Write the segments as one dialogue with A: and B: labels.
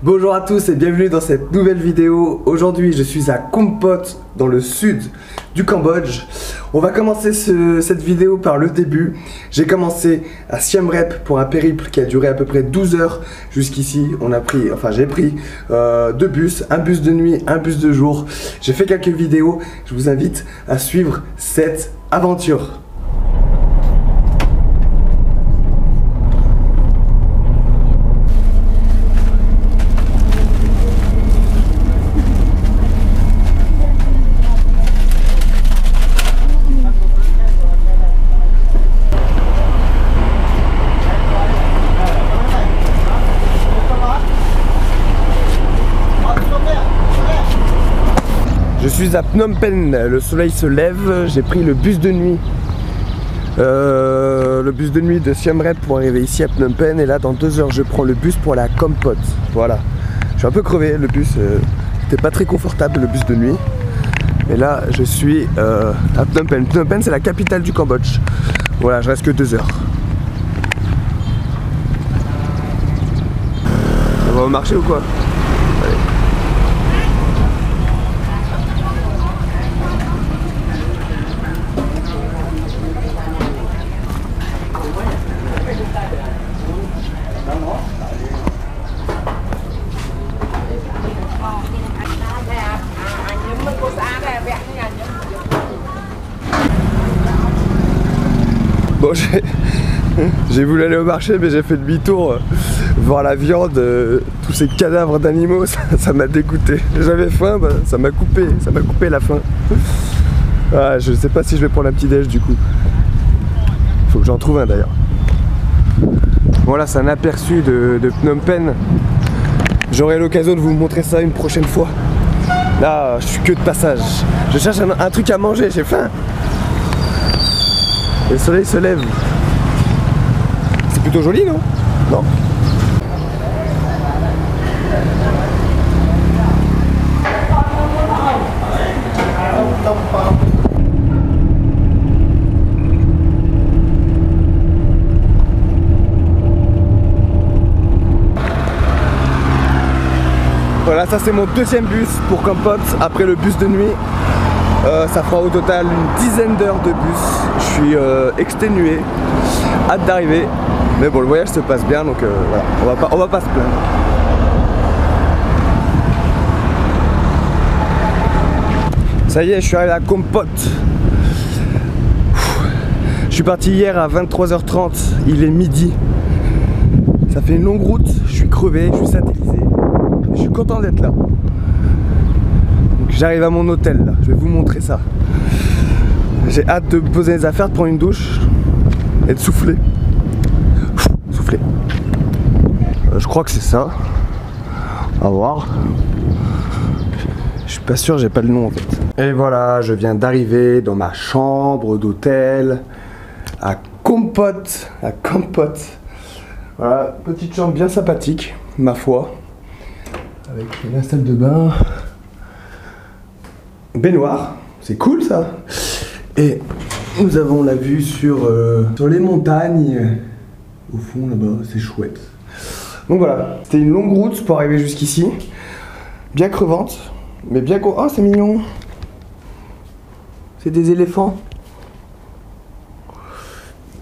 A: Bonjour à tous et bienvenue dans cette nouvelle vidéo. Aujourd'hui je suis à Kompot dans le sud du Cambodge. On va commencer cette vidéo par le début. J'ai commencé à Siem Reap pour un périple qui a duré à peu près 12 heures jusqu'ici. On a pris, enfin j'ai pris euh, deux bus, un bus de nuit, un bus de jour. J'ai fait quelques vidéos. Je vous invite à suivre cette aventure. Suis à Phnom Penh, le soleil se lève, j'ai pris le bus de nuit. Euh, le bus de nuit de Siem Reap pour arriver ici à Phnom Penh et là dans deux heures je prends le bus pour la Kompot. Voilà. Je suis un peu crevé, le bus euh, pas très confortable le bus de nuit. Et là je suis euh, à Phnom Penh. Phnom Penh c'est la capitale du Cambodge. Voilà, je reste que deux heures. Ça va marcher ou quoi? J'ai voulu aller au marché, mais j'ai fait demi-tour. Euh, voir la viande, euh, tous ces cadavres d'animaux, ça m'a dégoûté. J'avais faim, bah, ça m'a coupé, ça m'a coupé la faim. Ah, je sais pas si je vais prendre un petit déj du coup. Faut que j'en trouve un d'ailleurs. Voilà, c'est un aperçu de, Phnom Penh. J'aurai l'occasion de vous montrer ça une prochaine fois. Là, je suis que de passage. Je cherche un truc à manger, j'ai faim. Le soleil se lève. C'est plutôt joli, non? Non. Voilà, ça c'est mon deuxième bus pour Campot après le bus de nuit. Euh, ça fera au total une dizaine d'heures de bus. Je suis euh, exténué, hâte d'arriver. Mais bon, le voyage se passe bien, donc euh, voilà, on va, pas, on va pas se plaindre. Ça y est, je suis arrivé à Compote. Je suis parti hier à 23h30, il est midi. Ça fait une longue route, je suis crevé, je suis satellisé. Je suis content d'être là. J'arrive à mon hôtel là, je vais vous montrer ça. J'ai hâte de poser les affaires, de prendre une douche et de souffler. souffler. Euh, je crois que c'est ça. Va voir. Je suis pas sûr, j'ai pas le nom en fait. Et voilà, je viens d'arriver dans ma chambre d'hôtel à Compote, à Compote. Voilà, petite chambre bien sympathique, ma foi. Avec la salle de bain, baignoire. C'est cool ça. Et nous avons la vue sur, euh, les montagnes. Au fond là-bas, c'est chouette. Donc voilà, c'était une longue route pour arriver jusqu'ici. Bien crevante, mais bien... Oh, c'est mignon C'est des éléphants.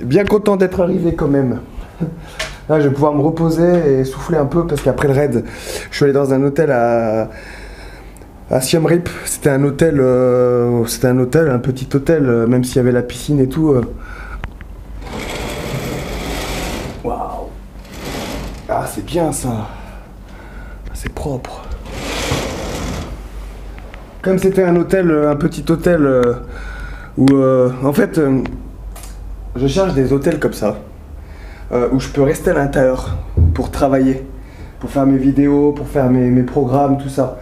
A: Bien content d'être arrivé quand même. Là, je vais pouvoir me reposer et souffler un peu parce qu'après le raid, je suis allé dans un hôtel à à Siem Reap, c'était un hôtel, euh, un petit hôtel, euh, même s'il y avait la piscine et tout. Euh. Waouh Ah, c'est bien ça. C'est propre. Comme c'était un hôtel, un petit hôtel où, en fait, je cherche des hôtels comme ça, où je peux rester à l'intérieur pour travailler, pour faire mes vidéos, pour faire mes programmes, tout ça.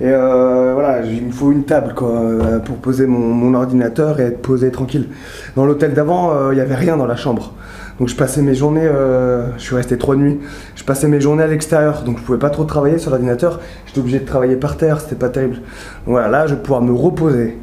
A: Et euh, voilà, il me faut une table quoi, euh, pour poser mon, ordinateur et être posé tranquille. Dans l'hôtel d'avant, euh, il n'y avait rien dans la chambre. Donc je passais mes journées, je suis resté trois nuits, je passais mes journées à l'extérieur, donc je pouvais pas trop travailler sur l'ordinateur, j'étais obligé de travailler par terre, c'était pas terrible. Donc voilà, là je vais pouvoir me reposer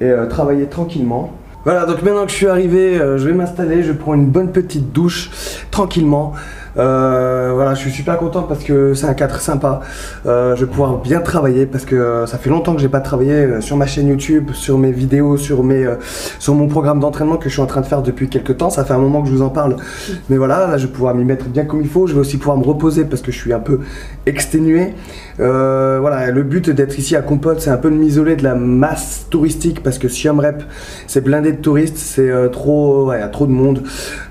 A: et travailler tranquillement. Voilà, donc maintenant que je suis arrivé, je vais m'installer, je prends une bonne petite douche tranquillement. Euh, voilà, je suis super content parce que c'est un cadre sympa. Euh, je vais pouvoir bien travailler parce que euh, ça fait longtemps que j'ai pas travaillé sur ma chaîne YouTube, sur mes vidéos, sur mon programme d'entraînement que je suis en train de faire depuis quelques temps. Ça fait un moment que je vous en parle, mais voilà, là je vais pouvoir m'y mettre bien comme il faut. Je vais aussi pouvoir me reposer parce que je suis un peu exténué. Voilà, le but d'être ici à Compote, c'est un peu de m'isoler de la masse touristique parce que Siam Rep, c'est blindé de touristes, c'est trop, ouais, y a trop de monde.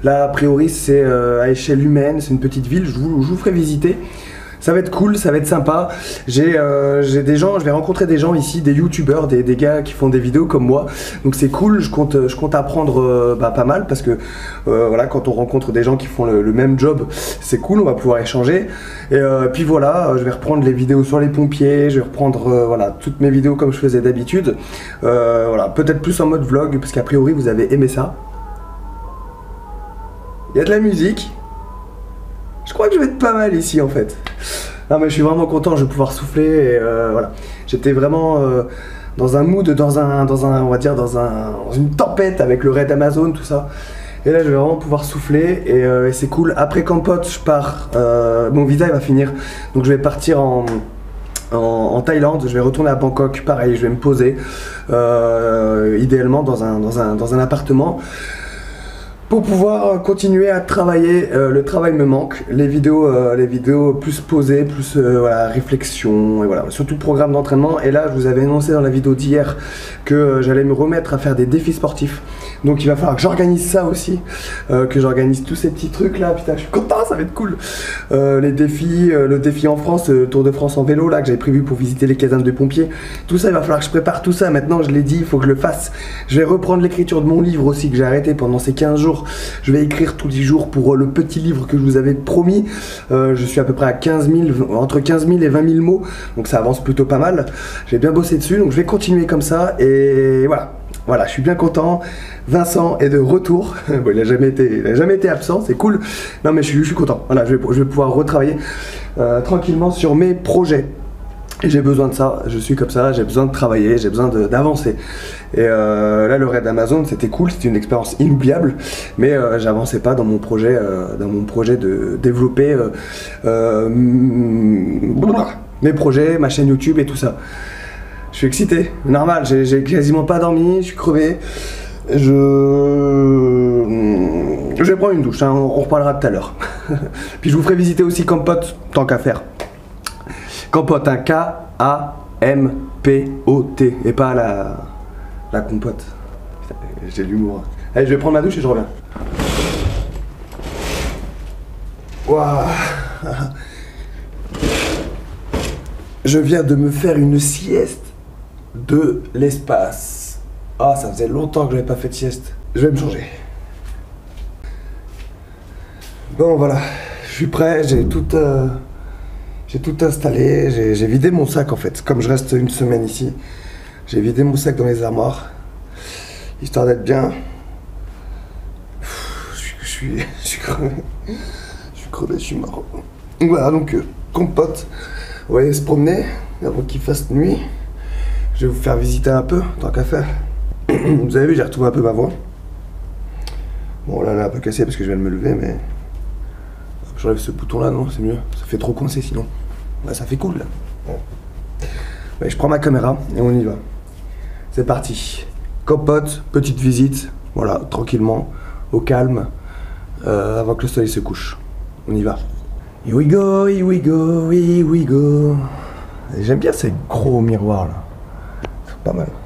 A: Là, a priori, c'est à échelle humaine, une petite ville, je vous, ferai visiter. Ça va être cool, ça va être sympa. J'ai euh, des gens, je vais rencontrer des gens ici, des youtubeurs, des, gars qui font des vidéos comme moi. Donc c'est cool, je compte, je compte apprendre euh, bah, pas mal parce que euh, voilà, quand on rencontre des gens qui font le, le même job, c'est cool, on va pouvoir échanger. Et puis voilà, je vais reprendre les vidéos sur les pompiers, je vais reprendre voilà, toutes mes vidéos comme je faisais d'habitude. Voilà, peut-être plus en mode vlog parce qu'a priori vous avez aimé ça. Il y a de la musique. Je crois que je vais être pas mal ici en fait. Non mais je suis vraiment content, je vais pouvoir souffler et euh, voilà. J'étais vraiment euh, dans un mood, dans un, dans un, on va dire dans un, dans une tempête avec le raid Amazon, tout ça. Et là je vais vraiment pouvoir souffler et, euh, c'est cool. Après Campote, je pars. mon visa il va finir, donc je vais partir en en, en Thaïlande, je vais retourner à Bangkok, pareil, je vais me poser, idéalement dans un, dans, un, dans un appartement, pour pouvoir euh, continuer à travailler. Euh, le travail me manque, les vidéos, euh, les vidéos plus posées, plus voilà, réflexion, et voilà, surtout programme d'entraînement. Et là, je vous avais annoncé dans la vidéo d'hier que j'allais me remettre à faire des défis sportifs. Donc il va falloir que j'organise ça aussi, euh, que j'organise tous ces petits trucs là. Putain, je suis content, ça va être cool. Euh, les défis, euh, le défi en France, le Tour de France en vélo là que j'avais prévu pour visiter les casernes de pompiers. Tout ça, il va falloir que je prépare tout ça. Maintenant, je l'ai dit, il faut que je le fasse. Je vais reprendre l'écriture de mon livre aussi que j'ai arrêté pendant ces 15 jours. Je vais écrire tous les jours pour le petit livre que je vous avais promis. Je suis à peu près à 15 000, entre 15 000 et 20 000 mots, donc ça avance plutôt pas mal. J'ai bien bossé dessus, donc je vais continuer comme ça et voilà. Voilà, je suis bien content. Vincent est de retour. Il n'a jamais été, absent, c'est cool. Non, mais je suis, content. Voilà, je vais, pouvoir retravailler euh, tranquillement sur mes projets. Et j'ai besoin de ça, je suis comme ça, j'ai besoin de travailler, j'ai besoin d'avancer. Et euh, là, le raid Amazon, c'était cool, c'était une expérience inoubliable, mais euh, j'avançais pas dans mon projet, euh, de développer euh, euh, mm, mes projets, ma chaîne YouTube et tout ça. Je suis excité, normal, j'ai quasiment pas dormi, je suis crevé. Je... Je vais prendre une douche, hein, on reparlera tout à l'heure. Puis je vous ferai visiter aussi Campote, tant qu'à faire. Campote, un K-A-M-P-O-T, et pas la, la compote. J'ai l'humour. Allez, je vais prendre ma douche et je reviens. Waouh Je viens de me faire une sieste de l'espace. Ah, ça faisait longtemps que j'avais pas fait de sieste. Je vais me changer. Bon, voilà. Je suis prêt, j'ai tout, euh, installé. J'ai vidé mon sac en fait. Comme je reste une semaine ici, j'ai vidé mon sac dans les armoires. Histoire d'être bien. Je suis, je suis, je crevé. Je suis crevé, je suis mort. Voilà, donc, euh, compote. Va aller se promener avant qu'il fasse nuit. Je vais vous faire visiter un peu, tant qu'à faire. Vous avez vu, j'ai retrouvé un peu ma voix. Bon, là, elle est un peu cassée parce que je viens de me lever, mais. J'enlève ce bouton-là, non C'est mieux. Ça fait trop coincé sinon. Ouais, ça fait cool, là. Bon. Je prends ma caméra et on y va. C'est parti. Copote, petite visite. Voilà, tranquillement, au calme, euh, avant que le soleil se couche. On y va. Here we go, here we go, here we go. J'aime bien ces gros miroirs là. C'est pas mal.